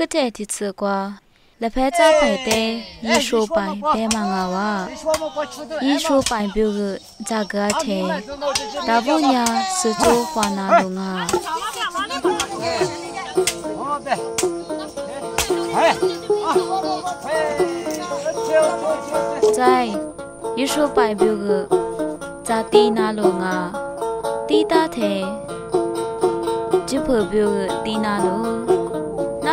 ခတဲ့တီချကွာလဖဲချပိုင်တဲ့ယေရှုပိုင်ဘဲမငါဝါယေရှုပိုင်ပြုကဂျာဂါတဲ့ဒါဘုညာစချိုးခွာနာလုံငါ在耶稣摆表个咋地那路啊？地大天，就跑表个地那路。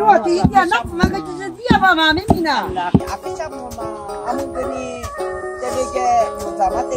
我第一天那那个就是第二嘛，没没呢。啊，不像我嘛，俺们跟你这里个，我咱们在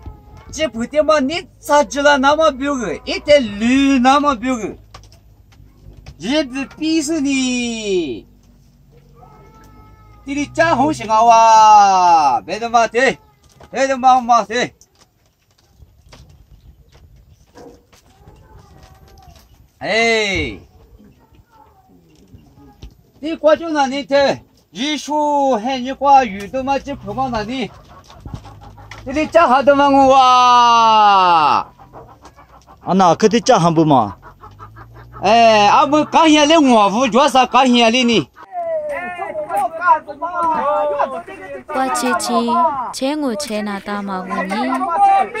这不的嘛，你咋知道那么标个？一点绿那么标个？日子逼死你！这里加红星啊哇，别的嘛对，别的嘛嘛对。哎，你挂住哪里的？艺术还你挂鱼的嘛？这不往哪里？ 디디짜 하더망우와 아나 그디짜 한부마 에 아무 강현래 우와부 좋아서 강현래니 꽈치치 쟁우 제나다 마구니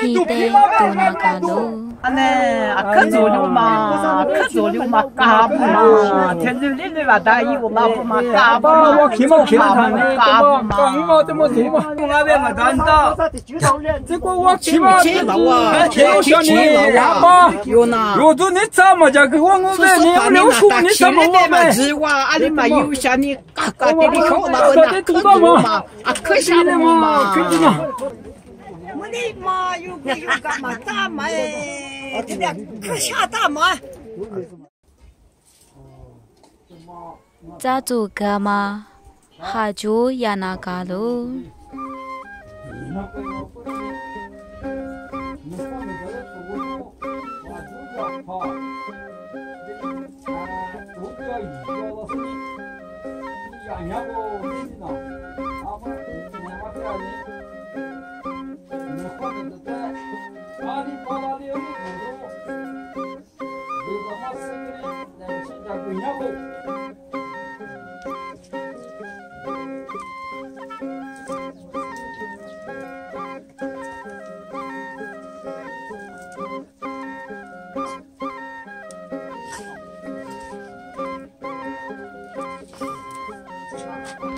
히데 도나가로 安尼，啊，可做了嘛，可做了嘛，干不嘛？天天里里话大有老不嘛，干不嘛？我起码起码看你干不嘛？干嘛怎么做嘛？我那边嘛单到，这个我起码起老啊，起码起老啊，有呐。有的你怎么讲？给我我们你不留数，你怎么我们？是哇，阿里嘛有些你嘎嘎的你口那个那可做嘛，啊可下了嘛，可以嘛。我的妈，有个有干嘛大嘛哎，这边可下大嘛。扎住干嘛？哈住呀那个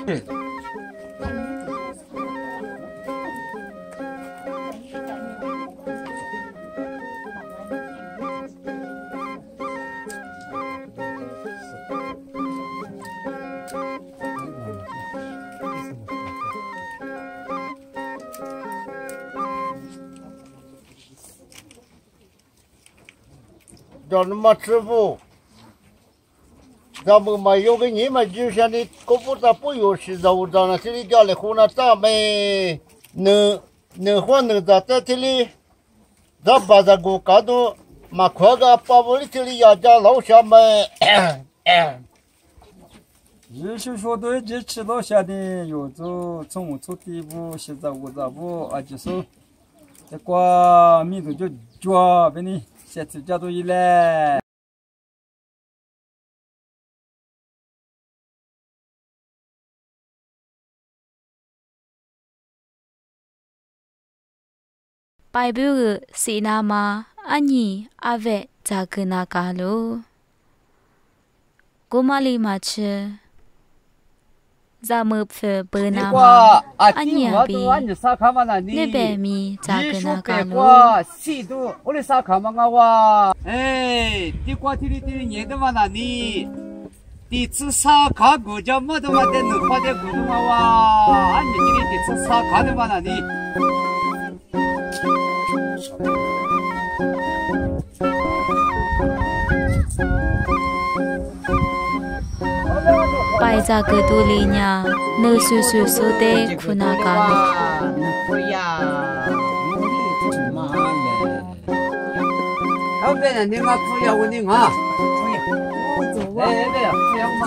응. 叫你妈吃不？咱们嘛有个人嘛，就像你搞不咋不有洗澡澡了，这里家里湖南咋没能能换能咋在这里，咱把这个搞到嘛快个把我的这里要家老乡们。也是说对，这吃到下的有做中午做第一步，现在我咋不啊？就是这瓜米头就抓，给你下次加多一嘞。ပိုင်ဘူးစီနာမာအညီအဝက်ဂျာကနာကာလိုကိုမလီမချေ 咋么不不那么？啊，你那边那边米咋个那个路？西都，我来啥看嘛个哇？哎，地瓜地里地里年的嘛那里？地主啥看国家么的嘛的路花的国的嘛哇？啊，你这个地主啥看的嘛那里？Thank. 我在格多里呢，恁叔叔收的苦哪干？老板，你我苦要我你啊？哎，不，不要嘛。